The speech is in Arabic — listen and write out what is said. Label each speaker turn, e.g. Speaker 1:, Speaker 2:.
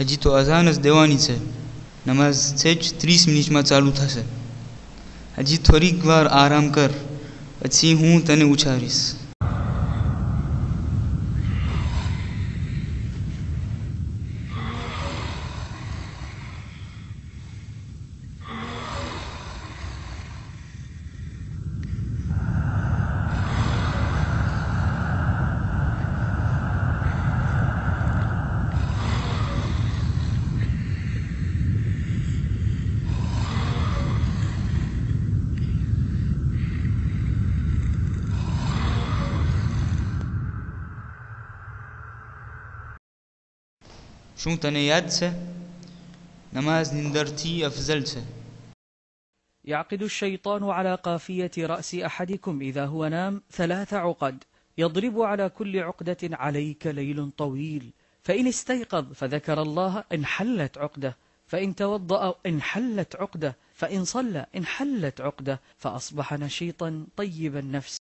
Speaker 1: હજી તો અઝાન જ દેવાની છે. નમાઝ છે જ ત્રીસ મિનિટમાં ચાલુ થશે. હજી થોડીક વાર આરામ કર, પછી હું તને ઉછારીશ. شون تنے یاد چھے نماز نندرتی أفزل سه
Speaker 2: يعقد الشيطان على قافية رأس أحدكم إذا هو نام ثلاث عقد. يضرب على كل عقدة عليك ليل طويل. فإن استيقظ فذكر الله انحلت عقدة. فإن توضأ انحلت عقدة. فإن صلى انحلت عقدة. فأصبح نشيطا طيب النفس.